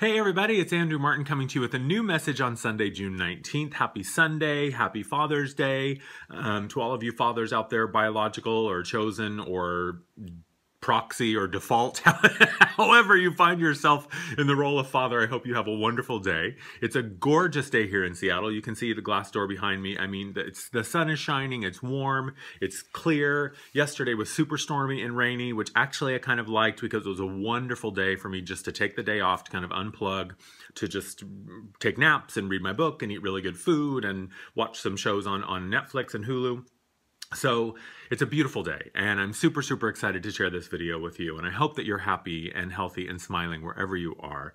Hey everybody, it's Andrew Martin coming to you with a new message on Sunday, June 19th. Happy Sunday, happy Father's Day. Um, to all of you fathers out there, biological or chosen or proxy or default, however you find yourself in the role of father, I hope you have a wonderful day. It's a gorgeous day here in Seattle. You can see the glass door behind me. I mean, it's, the sun is shining, it's warm, it's clear. Yesterday was super stormy and rainy, which actually I kind of liked because it was a wonderful day for me just to take the day off to kind of unplug, to just take naps and read my book and eat really good food and watch some shows on, on Netflix and Hulu. So it's a beautiful day and I'm super, super excited to share this video with you. And I hope that you're happy and healthy and smiling wherever you are.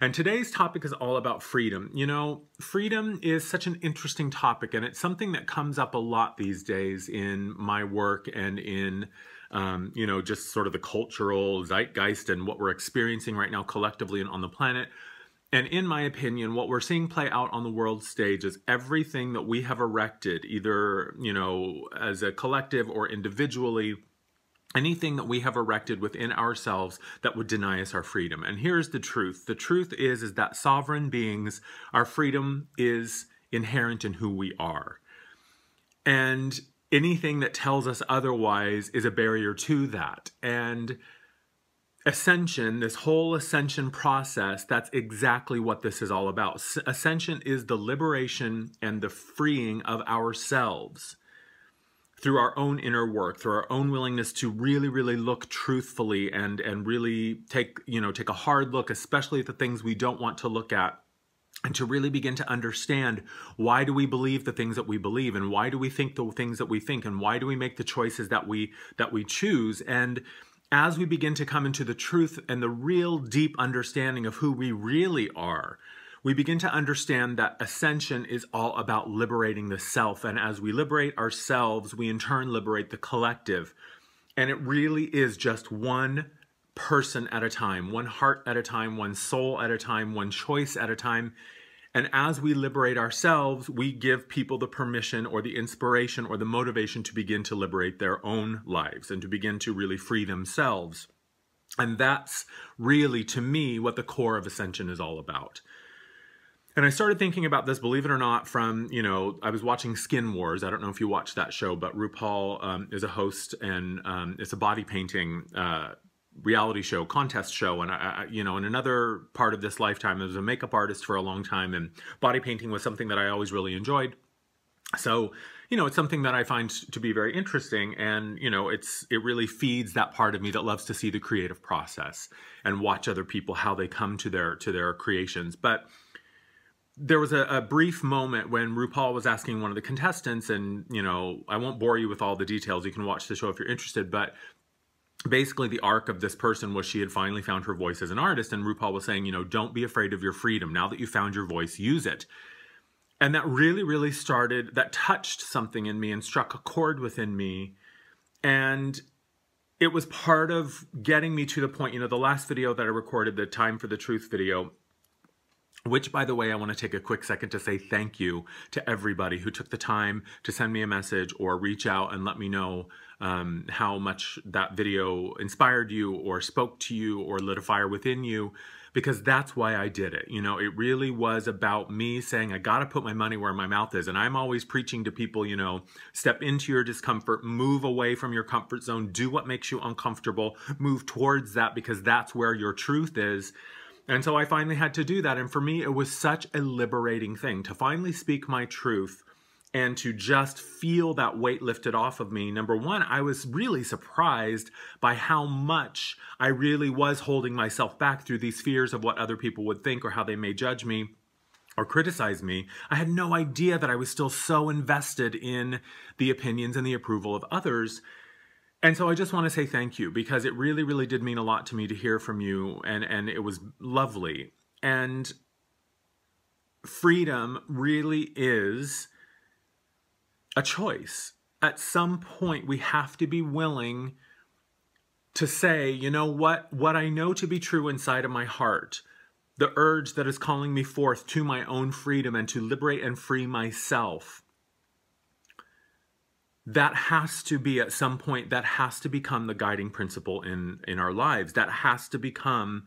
And today's topic is all about freedom. You know, freedom is such an interesting topic and it's something that comes up a lot these days in my work and in um, you know, just sort of the cultural zeitgeist and what we're experiencing right now collectively and on the planet. And in my opinion, what we're seeing play out on the world stage is everything that we have erected, either, you know, as a collective or individually, anything that we have erected within ourselves that would deny us our freedom. And here's the truth. The truth is is that sovereign beings, our freedom is inherent in who we are. And anything that tells us otherwise is a barrier to that. And ascension, this whole ascension process, that's exactly what this is all about. Ascension is the liberation and the freeing of ourselves through our own inner work, through our own willingness to really, really look truthfully and and really take, you know, take a hard look, especially at the things we don't want to look at. And to really begin to understand why do we believe the things that we believe and why do we think the things that we think and why do we make the choices that we that we choose and as we begin to come into the truth and the real deep understanding of who we really are, we begin to understand that ascension is all about liberating the self. And as we liberate ourselves, we in turn liberate the collective. And it really is just one person at a time, one heart at a time, one soul at a time, one choice at a time. And as we liberate ourselves, we give people the permission or the inspiration or the motivation to begin to liberate their own lives and to begin to really free themselves. And that's really, to me, what the core of Ascension is all about. And I started thinking about this, believe it or not, from, you know, I was watching Skin Wars. I don't know if you watched that show, but RuPaul um, is a host and um, it's a body painting uh, reality show, contest show, and I, I, you know, in another part of this lifetime, I was a makeup artist for a long time, and body painting was something that I always really enjoyed. So, you know, it's something that I find to be very interesting, and you know, it's it really feeds that part of me that loves to see the creative process and watch other people how they come to their to their creations, but there was a, a, brief moment when RuPaul was asking one of the contestants, and you know, I won't bore you with all the details. You can watch the show if you're interested, but basically the arc of this person was she had finally found her voice as an artist and RuPaul was saying, you know, don't be afraid of your freedom. Now that you found your voice, use it. And that really really started that touched something in me and struck a chord within me. And it was part of getting me to the point, you know, the last video that I recorded, the Time for the Truth video, which, by the way, I want to take a quick second to say thank you to everybody who took the time to send me a message or reach out and let me know um, how much that video inspired you or spoke to you or lit a fire within you because that's why I did it. You know, it really was about me saying, I got to put my money where my mouth is. And I'm always preaching to people, you know, step into your discomfort, move away from your comfort zone, do what makes you uncomfortable, move towards that because that's where your truth is. And so I finally had to do that. And for me, it was such a liberating thing to finally speak my truth and to just feel that weight lifted off of me. Number one, I was really surprised by how much I really was holding myself back through these fears of what other people would think or how they may judge me or criticize me. I had no idea that I was still so invested in the opinions and the approval of others and so I just want to say thank you because it really, really did mean a lot to me to hear from you, and and it was lovely. And freedom really is a choice. At some point, we have to be willing to say, you know what, what I know to be true inside of my heart, the urge that is calling me forth to my own freedom and to liberate and free myself that has to be at some point that has to become the guiding principle in in our lives that has to become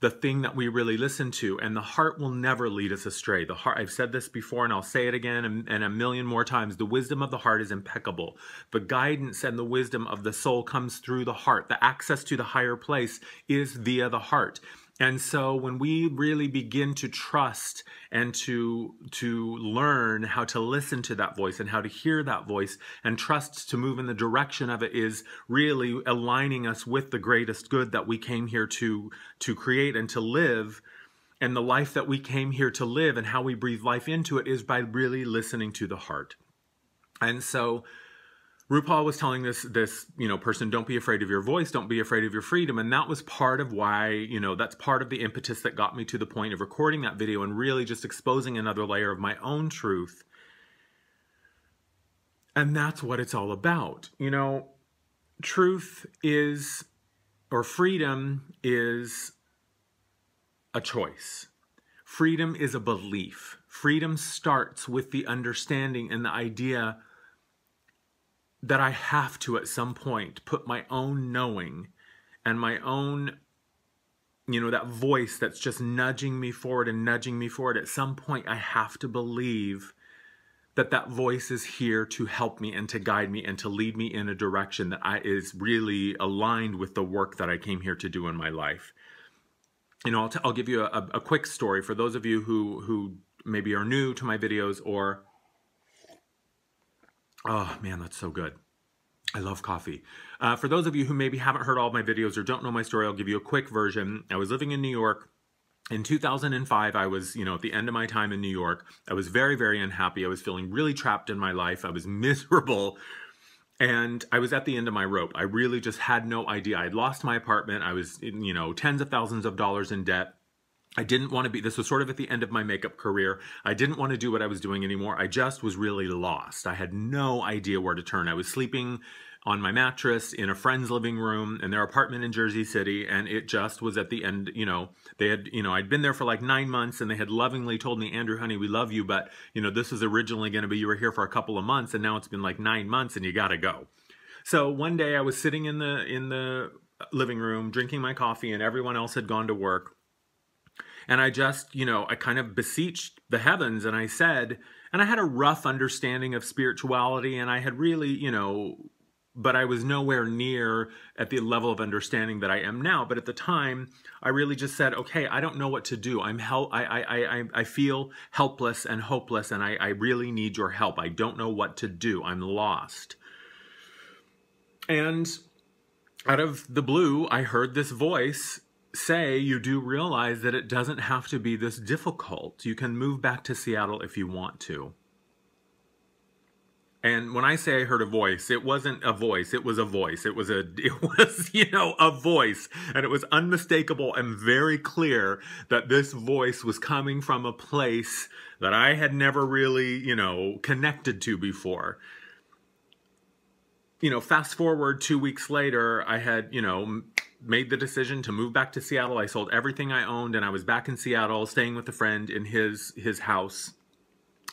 the thing that we really listen to. And the heart will never lead us astray. The heart, I've said this before and I'll say it again and, and a million more times. The wisdom of the heart is impeccable. The guidance and the wisdom of the soul comes through the heart. The access to the higher place is via the heart. And so when we really begin to trust and to to learn how to listen to that voice and how to hear that voice and trust to move in the direction of it is really aligning us with the greatest good that we came here to to create and to live and the life that we came here to live and how we breathe life into it is by really listening to the heart. And so RuPaul was telling this this you know person, don't be afraid of your voice, don't be afraid of your freedom, and that was part of why you know that's part of the impetus that got me to the point of recording that video and really just exposing another layer of my own truth. And that's what it's all about. You know, truth is or freedom is a choice. Freedom is a belief. Freedom starts with the understanding and the idea that I have to at some point put my own knowing and my own you know that voice that's just nudging me forward and nudging me forward at some point I have to believe that that voice is here to help me and to guide me and to lead me in a direction that I is really aligned with the work that I came here to do in my life. You know, I'll, t- I'll give you a, a quick story for those of you who who maybe are new to my videos or Oh man, that's so good. I love coffee. Uh, for those of you who maybe haven't heard all my videos or don't know my story, I'll give you a quick version. I was living in New York. In 2005, I was, you know, at the end of my time in New York. I was very, very unhappy. I was feeling really trapped in my life. I was miserable. And I was at the end of my rope. I really just had no idea. I had lost my apartment. I was, in, you know, tens of thousands of dollars in debt. I didn't want to be, this was sort of at the end of my makeup career. I didn't want to do what I was doing anymore. I just was really lost. I had no idea where to turn. I was sleeping on my mattress in a friend's living room in their apartment in Jersey City. And it just was at the end, you know, they had, you know, I'd been there for like nine months and they had lovingly told me, Andrew, honey, we love you. But, you know, this was originally going to be, you were here for a couple of months and now it's been like nine months and you got to go. So one day I was sitting in the, in the living room drinking my coffee and everyone else had gone to work and I just, you know, I kind of beseeched the heavens and I said, and I had a rough understanding of spirituality and I had really, you know, but I was nowhere near at the level of understanding that I am now. But at the time, I really just said, okay, I don't know what to do. I'm help. I, I, I, I feel helpless and hopeless, and I, I really need your help. I don't know what to do. I'm lost. And out of the blue, I heard this voice say you do realize that it doesn't have to be this difficult. You can move back to Seattle if you want to. And when I say I heard a voice, it wasn't a voice, it was a voice. It was a it was, you know, a voice. And it was unmistakable and very clear that this voice was coming from a place that I had never really, you know, connected to before. You know, fast forward 2 weeks later, I had, you know, made the decision to move back to Seattle. I sold everything I owned and I was back in Seattle staying with a friend in his his house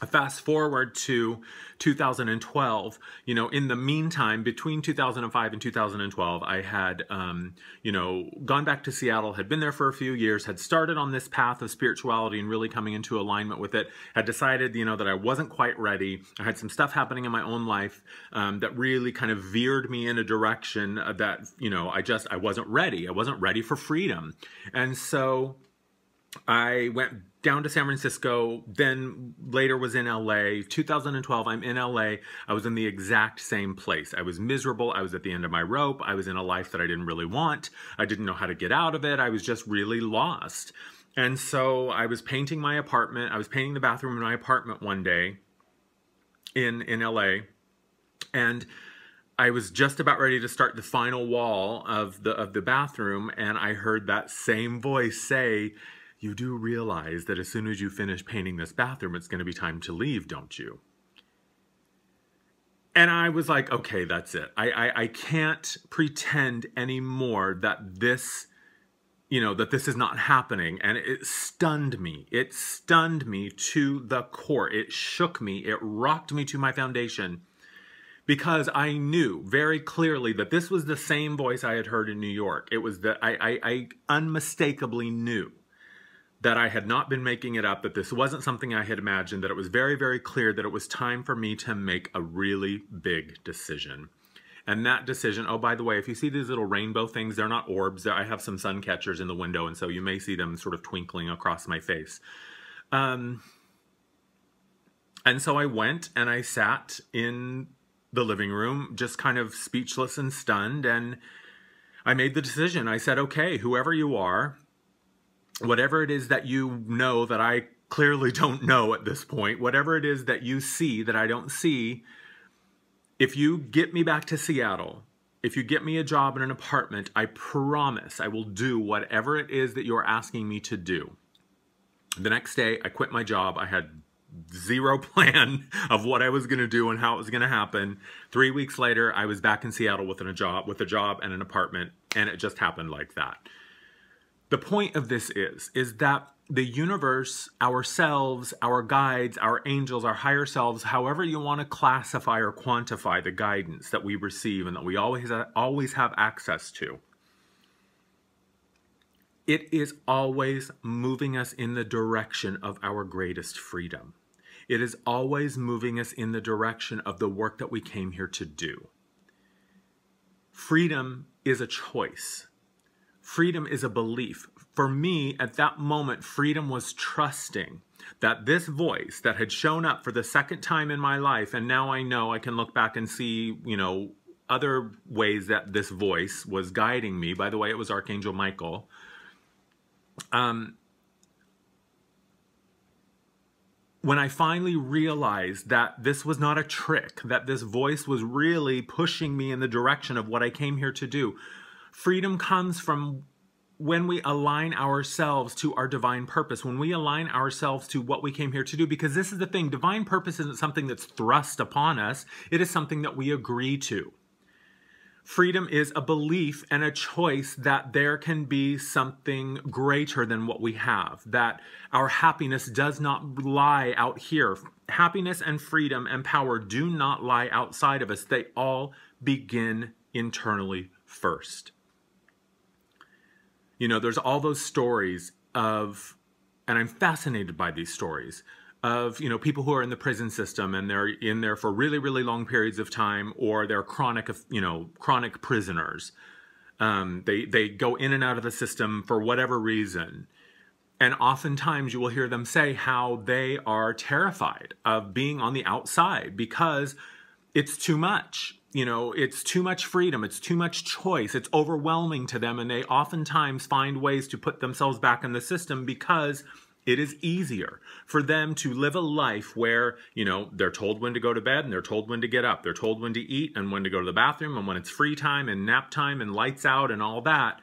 fast forward to 2012 you know in the meantime between 2005 and 2012 i had um, you know gone back to seattle had been there for a few years had started on this path of spirituality and really coming into alignment with it had decided you know that i wasn't quite ready. I had some stuff happening in my own life um, that really kind of veered me in a direction that you know i just i wasn't ready. I wasn't ready for freedom. And so I went down to San Francisco, then later was in LA. 2012, I'm in LA. I was in the exact same place. I was miserable. I was at the end of my rope. I was in a life that I didn't really want. I didn't know how to get out of it. I was just really lost. And so I was painting my apartment. I was painting the bathroom in my apartment one day in in LA. And I was just about ready to start the final wall of the of the bathroom and I heard that same voice say, you do realize that as soon as you finish painting this bathroom, it's going to be time to leave, don't you? And I was like, okay, that's it. I, I, I can't pretend anymore that this, you know, that this is not happening. And it stunned me. It stunned me to the core. It shook me. It rocked me to my foundation because I knew very clearly that this was the same voice I had heard in New York. It was that I, I, I unmistakably knew that I had not been making it up, that this wasn't something I had imagined, that it was very, very clear that it was time for me to make a really big decision. And that decision, oh, by the way, if you see these little rainbow things, they're not orbs. I have some sun catchers in the window, and so you may see them sort of twinkling across my face. Um, and so I went and I sat in the living room, just kind of speechless and stunned. And I made the decision. I said, okay, whoever you are, whatever it is that you know that I clearly don't know at this point, whatever it is that you see that I don't see, if you get me back to Seattle, if you get me a job in an apartment, I promise I will do whatever it is that you're asking me to do. The next day, I quit my job. I had zero plan of what I was going to do and how it was going to happen. Three weeks later, I was back in Seattle with a job, with a job and an apartment, and it just happened like that. The point of this is, is that the universe, ourselves, our guides, our angels, our higher selves, however you want to classify or quantify the guidance that we receive and that we always always have access to. It is always moving us in the direction of our greatest freedom. It is always moving us in the direction of the work that we came here to do. Freedom is a choice. Freedom is a belief. For me, at that moment, freedom was trusting that this voice that had shown up for the second time in my life, and now I know I can look back and see, you know, other ways that this voice was guiding me. By the way, it was Archangel Michael. Um, when I finally realized that this was not a trick, that this voice was really pushing me in the direction of what I came here to do, freedom comes from when we align ourselves to our divine purpose, when we align ourselves to what we came here to do, because this is the thing divine purpose isn't something that's thrust upon us, it is something that we agree to. Freedom is a belief and a choice that there can be something greater than what we have, that our happiness does not lie out here. Happiness and freedom and power do not lie outside of us, they all begin internally first. You know, there's all those stories of, and I'm fascinated by these stories of you know people who are in the prison system and they're in there for really really long periods of time or they're chronic you know chronic prisoners. Um, they they go in and out of the system for whatever reason. And oftentimes you will hear them say how they are terrified of being on the outside because it's too much you know it's too much freedom it's too much choice it's overwhelming to them and they oftentimes find ways to put themselves back in the system because it is easier for them to live a life where, you know, they're told when to go to bed and they're told when to get up. They're told when to eat and when to go to the bathroom and when it's free time and nap time and lights out and all that.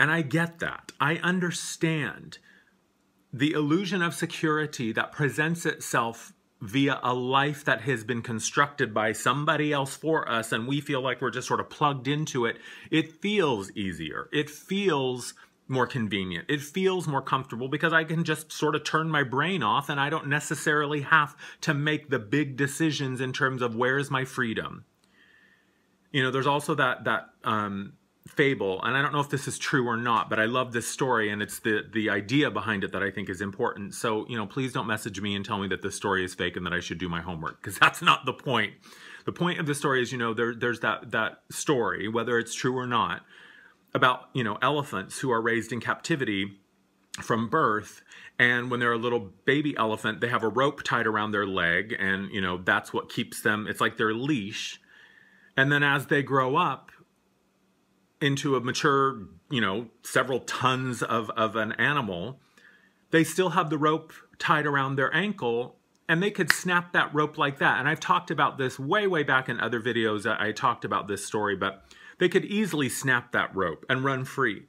And I get that. I understand the illusion of security that presents itself via a life that has been constructed by somebody else for us and we feel like we're just sort of plugged into it. It feels easier. It feels more convenient. It feels more comfortable because I can just sort of turn my brain off and I don't necessarily have to make the big decisions in terms of where's my freedom. You know, there's also that that um, fable, and I don't know if this is true or not, but I love this story and it's the the idea behind it that I think is important. So, you know, please don't message me and tell me that this story is fake and that I should do my homework because that's not the point. The point of the story is, you know, there there's that that story, whether it's true or not, about you know elephants who are raised in captivity from birth and when they're a little baby elephant they have a rope tied around their leg and you know that's what keeps them it's like their leash and then as they grow up into a mature you know several tons of of an animal they still have the rope tied around their ankle and they could snap that rope like that and i've talked about this way way back in other videos i talked about this story but they could easily snap that rope and run free.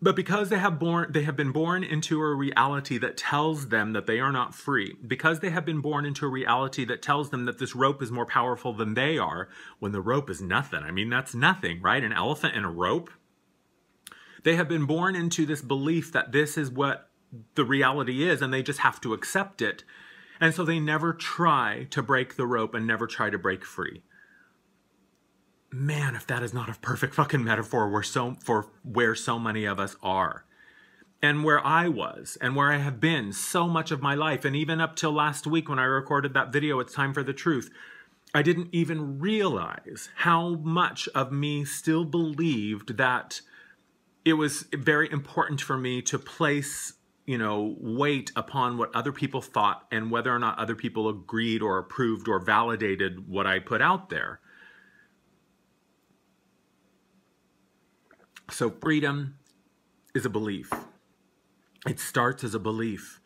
But because they have born they have been born into a reality that tells them that they are not free, because they have been born into a reality that tells them that this rope is more powerful than they are, when the rope is nothing. I mean, that's nothing, right? An elephant and a rope. They have been born into this belief that this is what the reality is and they just have to accept it. And so they never try to break the rope and never try to break free. Man, if that is not a perfect fucking metaphor where so, for where so many of us are and where I was and where I have been so much of my life. And even up till last week when I recorded that video, It's Time for the Truth, I didn't even realize how much of me still believed that it was very important for me to place you know, weight upon what other people thought and whether or not other people agreed or approved or validated what I put out there. So, freedom is a belief. It starts as a belief.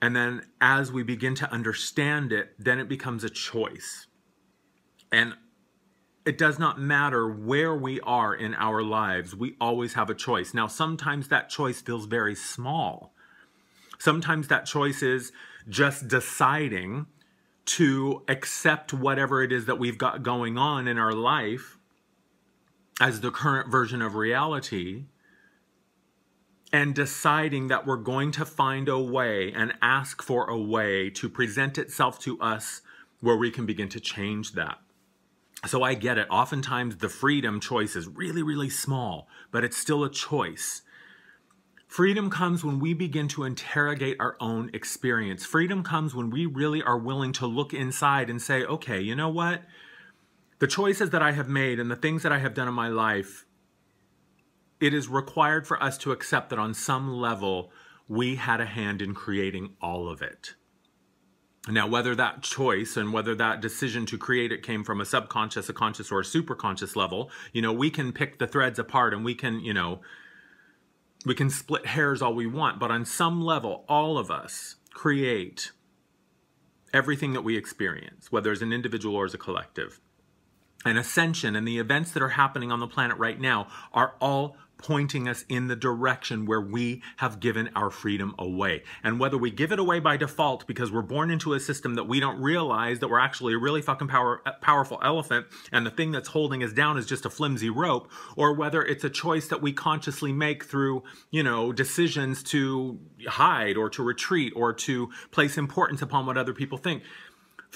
And then as we begin to understand it, then it becomes a choice. And it does not matter where we are in our lives, we always have a choice. Now, sometimes that choice feels very small. Sometimes that choice is just deciding to accept whatever it is that we've got going on in our life as the current version of reality and deciding that we're going to find a way and ask for a way to present itself to us where we can begin to change that. So I get it. Oftentimes the freedom choice is really, really small, but it's still a choice. Freedom comes when we begin to interrogate our own experience. Freedom comes when we really are willing to look inside and say, okay, you know what? The choices that I have made and the things that I have done in my life, it is required for us to accept that on some level, we had a hand in creating all of it. Now, whether that choice and whether that decision to create it came from a subconscious, a conscious, or a superconscious level, you know, we can pick the threads apart and we can, you know, we can split hairs all we want, but on some level, all of us create everything that we experience, whether as an individual or as a collective. And ascension and the events that are happening on the planet right now are all pointing us in the direction where we have given our freedom away. And whether we give it away by default because we're born into a system that we don't realize that we're actually a really fucking power, powerful elephant and the thing that's holding us down is just a flimsy rope, or whether it's a choice that we consciously make through, you know, decisions to hide or to retreat or to place importance upon what other people think.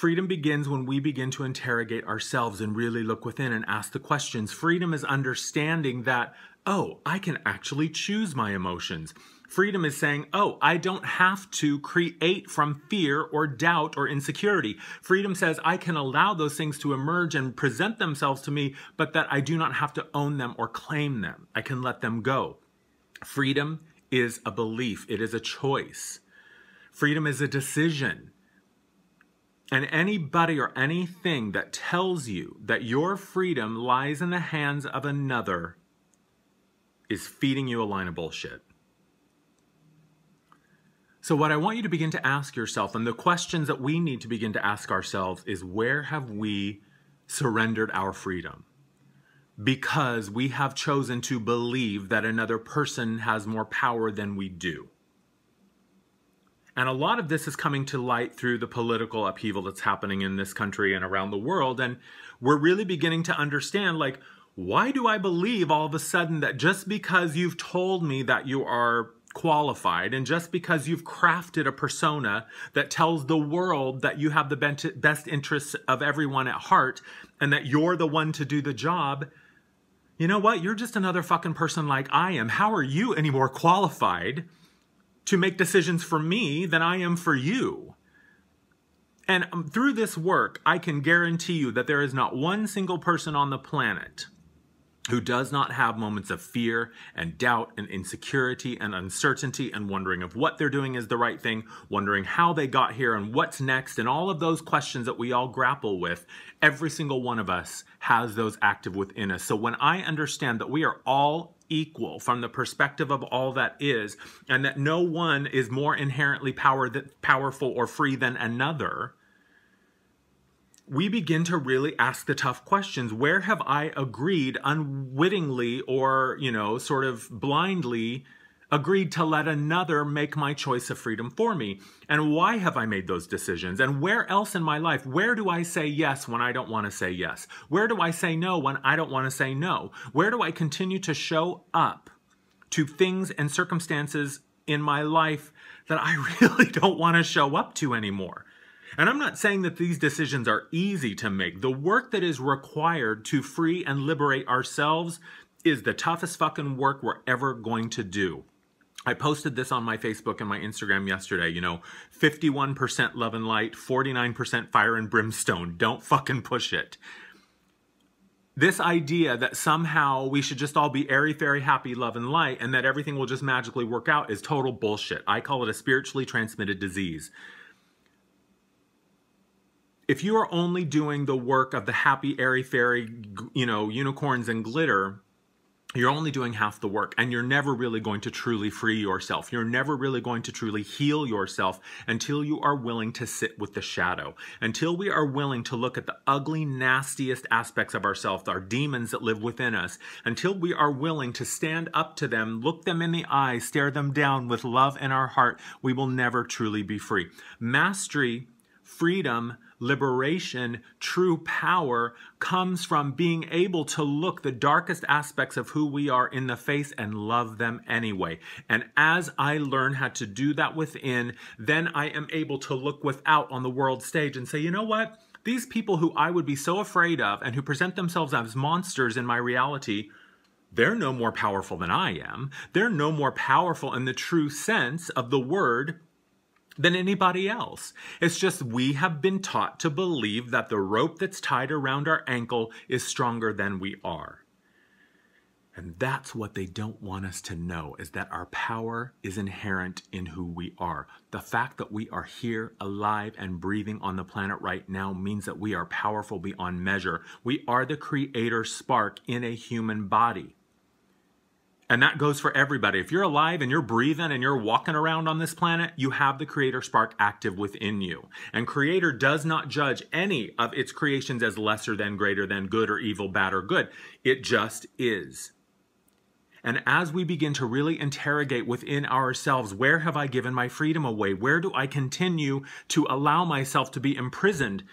Freedom begins when we begin to interrogate ourselves and really look within and ask the questions. Freedom is understanding that oh, I can actually choose my emotions. Freedom is saying, oh, I don't have to create from fear or doubt or insecurity. Freedom says I can allow those things to emerge and present themselves to me, but that I do not have to own them or claim them. I can let them go. Freedom is a belief, it is a choice. Freedom is a decision. And anybody or anything that tells you that your freedom lies in the hands of another is feeding you a line of bullshit. So, what I want you to begin to ask yourself, and the questions that we need to begin to ask ourselves, is where have we surrendered our freedom? Because we have chosen to believe that another person has more power than we do. And a lot of this is coming to light through the political upheaval that's happening in this country and around the world. And we're really beginning to understand like, why do I believe all of a sudden that just because you've told me that you are qualified and just because you've crafted a persona that tells the world that you have the best interests of everyone at heart and that you're the one to do the job, you know what? You're just another fucking person like I am. How are you any more qualified to make decisions for me than I am for you? And um, through this work, I can guarantee you that there is not one single person on the planet who does not have moments of fear and doubt and insecurity and uncertainty and wondering if what they're doing is the right thing, wondering how they got here and what's next, and all of those questions that we all grapple with, every single one of us has those active within us. So when I understand that we are all equal from the perspective of all that is, and that no one is more inherently power powerful or free than another, we begin to really ask the tough questions. Where have I agreed unwittingly or, you know, sort of blindly agreed to let another make my choice of freedom for me? And why have I made those decisions? And where else in my life, where do I say yes when I don't want to say yes? Where do I say no when I don't want to say no? Where do I continue to show up to things and circumstances in my life that I really don't want to show up to anymore? And I'm not saying that these decisions are easy to make. The work that is required to free and liberate ourselves is the toughest fucking work we're ever going to do. I posted this on my Facebook and my Instagram yesterday. You know, 51% love and light, 49% fire and brimstone. Don't fucking push it. This idea that somehow we should just all be airy, fairy, happy, love, and light, and that everything will just magically work out is total bullshit. I call it a spiritually transmitted disease. If you are only doing the work of the happy, airy, fairy, you know, unicorns and glitter, you're only doing half the work and you're never really going to truly free yourself. You're never really going to truly heal yourself until you are willing to sit with the shadow. Until we are willing to look at the ugly, nastiest aspects of ourselves, our demons that live within us. Until we are willing to stand up to them, look them in the eye, stare them down with love in our heart, we will never truly be free. Mastery, freedom, liberation, true power comes from being able to look the darkest aspects of who we are in the face and love them anyway. And as I learn how to do that within, then I am able to look without on the world stage and say, you know what? These people who I would be so afraid of and who present themselves as monsters in my reality, they're no more powerful than I am. They're no more powerful in the true sense of the word than anybody else. It's just we have been taught to believe that the rope that's tied around our ankle is stronger than we are. And that's what they don't want us to know is that our power is inherent in who we are. The fact that we are here alive and breathing on the planet right now means that we are powerful beyond measure. We are the creator spark in a human body. And that goes for everybody. If you're alive and you're breathing and you're walking around on this planet, you have the creator spark active within you. And creator does not judge any of its creations as lesser than, greater than, good or evil, bad or good. It just is. And as we begin to really interrogate within ourselves, where have I given my freedom away? Where do I continue to allow myself to be imprisoned?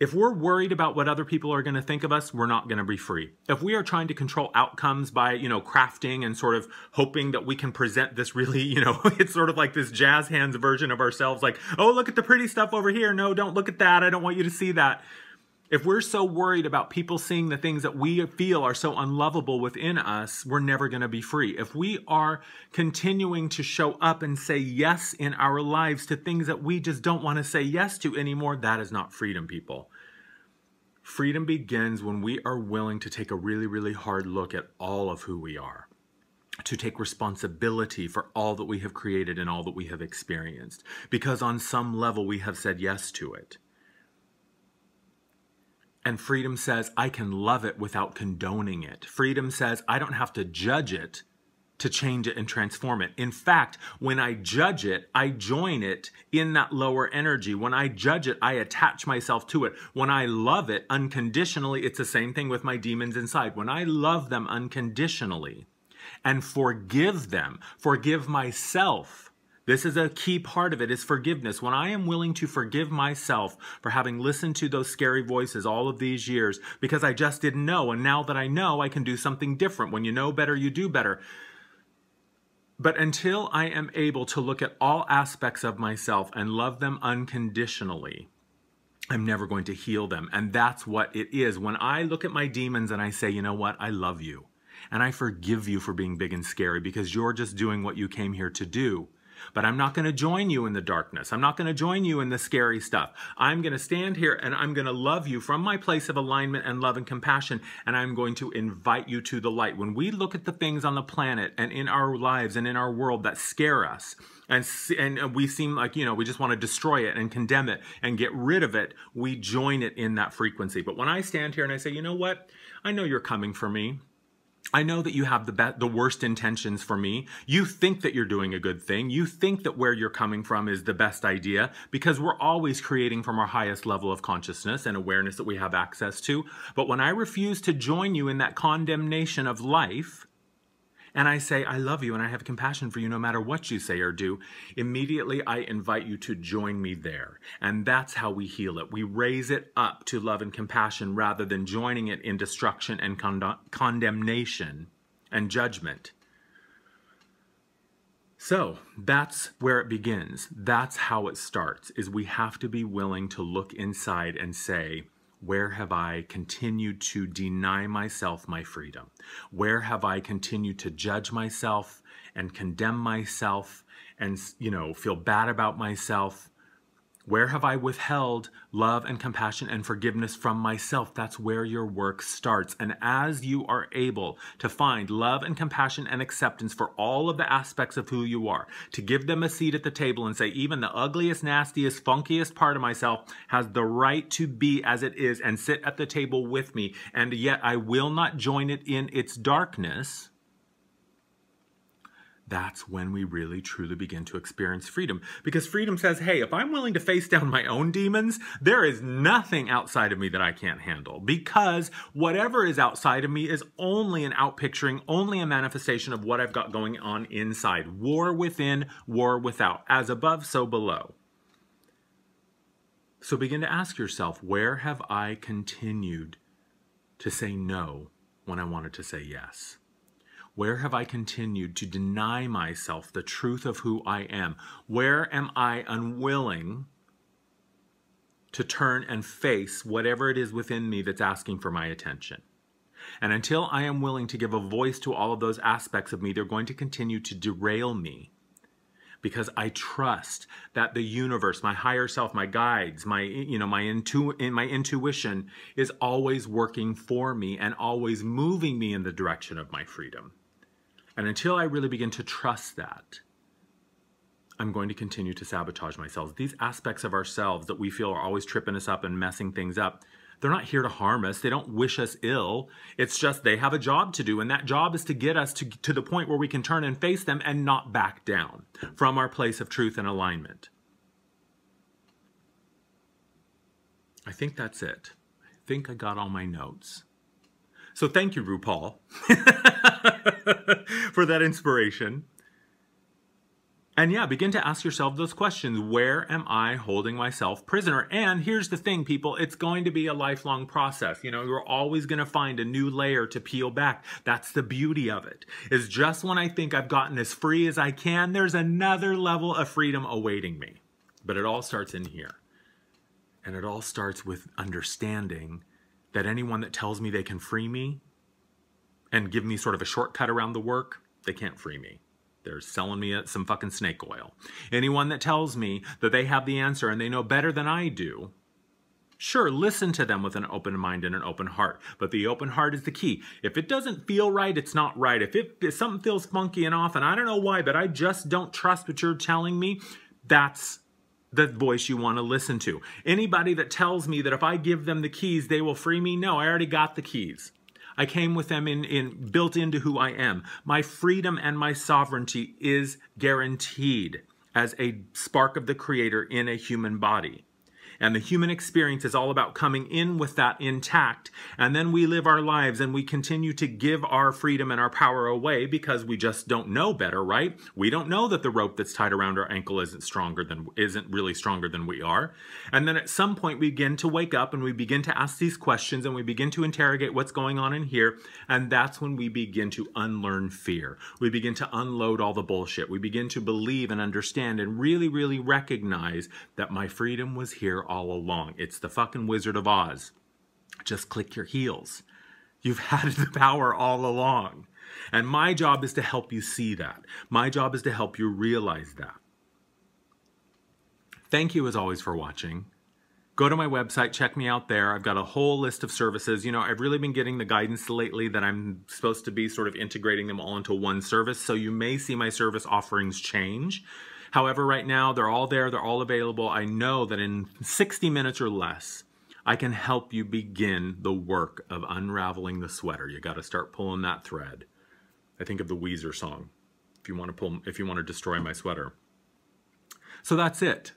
If we're worried about what other people are going to think of us, we're not going to be free. If we are trying to control outcomes by, you know, crafting and sort of hoping that we can present this really, you know, it's sort of like this jazz hands version of ourselves like, "Oh, look at the pretty stuff over here. No, don't look at that. I don't want you to see that." If we're so worried about people seeing the things that we feel are so unlovable within us, we're never going to be free. If we are continuing to show up and say yes in our lives to things that we just don't want to say yes to anymore, that is not freedom, people. Freedom begins when we are willing to take a really, really hard look at all of who we are to take responsibility for all that we have created and all that we have experienced. Because on some level, we have said yes to it. And freedom says, I can love it without condoning it. Freedom says, I don't have to judge it to change it and transform it. In fact, when I judge it, I join it in that lower energy. When I judge it, I attach myself to it. When I love it unconditionally, it's the same thing with my demons inside. When I love them unconditionally and forgive them, forgive myself, this is a key part of it is forgiveness. When I am willing to forgive myself for having listened to those scary voices all of these years because I just didn't know. And now that I know, I can do something different. When you know better, you do better. But until I am able to look at all aspects of myself and love them unconditionally, I'm never going to heal them. And that's what it is. When I look at my demons and I say, you know what, I love you. And I forgive you for being big and scary because you're just doing what you came here to do. But I'm not going to join you in the darkness. I'm not going to join you in the scary stuff. I'm going to stand here and I'm going to love you from my place of alignment and love and compassion. And I'm going to invite you to the light. When we look at the things on the planet and in our lives and in our world that scare us, and, and uh, we seem like, you know, we just want to destroy it and condemn it and get rid of it, we join it in that frequency. But when I stand here and I say, you know what? I know you're coming for me. I know that you have the be- the worst intentions for me. You think that you're doing a good thing. You think that where you're coming from is the best idea because we're always creating from our highest level of consciousness and awareness that we have access to. But when I refuse to join you in that condemnation of life, and I say, I love you and I have compassion for you no matter what you say or do, immediately I invite you to join me there. And that's how we heal it. We raise it up to love and compassion rather than joining it in destruction and con- condemnation and judgment. So that's where it begins. That's how it starts, is we have to be willing to look inside and say, where have I continued to deny myself my freedom? Where have I continued to judge myself and condemn myself and, you know, feel bad about myself? Where have I withheld love and compassion and forgiveness from myself? That's where your work starts. And as you are able to find love and compassion and acceptance for all of the aspects of who you are, to give them a seat at the table and say, even the ugliest, nastiest, funkiest part of myself has the right to be as it is and sit at the table with me, and yet I will not join it in its darkness that's when we really truly begin to experience freedom. Because freedom says, hey, if I'm willing to face down my own demons, there is nothing outside of me that I can't handle. Because whatever is outside of me is only an outpicturing, only a manifestation of what I've got going on inside. War within, war without. As above, so below. So begin to ask yourself, where have I continued to say no when I wanted to say yes? Where have I continued to deny myself the truth of who I am? Where am I unwilling to turn and face whatever it is within me that's asking for my attention? And until I am willing to give a voice to all of those aspects of me, they're going to continue to derail me because I trust that the universe, my higher self, my guides, my you know my intu- my intuition is always working for me and always moving me in the direction of my freedom. And until I really begin to trust that, I'm going to continue to sabotage myself. These aspects of ourselves that we feel are always tripping us up and messing things up, they're not here to harm us. They don't wish us ill. It's just they have a job to do, and that job is to get us to, to the point where we can turn and face them and not back down from our place of truth and alignment. I think that's it. I think I got all my notes. So thank you, RuPaul, for that inspiration. And yeah, begin to ask yourself those questions. Where am I holding myself prisoner? And here's the thing, people, it's going to be a lifelong process. You know, you're always going to find a new layer to peel back. That's the beauty of it. Is just when I think I've gotten as free as I can, there's another level of freedom awaiting me. But it all starts in here. And it all starts with understanding that anyone that tells me they can free me and give me sort of a shortcut around the work, they can't free me. They're selling me some fucking snake oil. Anyone that tells me that they have the answer and they know better than I do, sure, listen to them with an open mind and an open heart. But the open heart is the key. If it doesn't feel right, it's not right. If, it, if something feels funky and off, and I don't know why, but I just don't trust what you're telling me, that's the voice you want to listen to. Anybody that tells me that if I give them the keys, they will free me, no, I already got the keys. I came with them in, in built into who I am. My freedom and my sovereignty is guaranteed as a spark of the creator in a human body. And the human experience is all about coming in with that intact. And then we live our lives and we continue to give our freedom and our power away because we just don't know better, right? We don't know that the rope that's tied around our ankle isn't stronger than, isn't really stronger than we are. And then at some point we begin to wake up and we begin to ask these questions and we begin to interrogate what's going on in here. And that's when we begin to unlearn fear. We begin to unload all the bullshit. We begin to believe and understand and really, really recognize that my freedom was here all along. It's the fucking Wizard of Oz. Just click your heels. You've had the power all along. And my job is to help you see that. My job is to help you realize that. Thank you as always for watching. Go to my website, check me out there. I've got a whole list of services. You know, I've really been getting the guidance lately that I'm supposed to be sort of integrating them all into one service. So you may see my service offerings change. However, right now they're all there, they're all available. I know that in 60 minutes or less, I can help you begin the work of unraveling the sweater. You got to start pulling that thread. I think of the Weezer song. If you want to pull if you want to destroy my sweater. So that's it.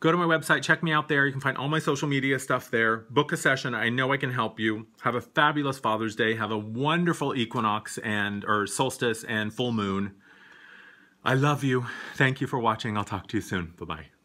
Go to my website, check me out there. You can find all my social media stuff there. Book a session. I know I can help you. Have a fabulous Father's Day. Have a wonderful equinox and or solstice and full moon. I love you. Thank you for watching. I'll talk to you soon. Bye-bye.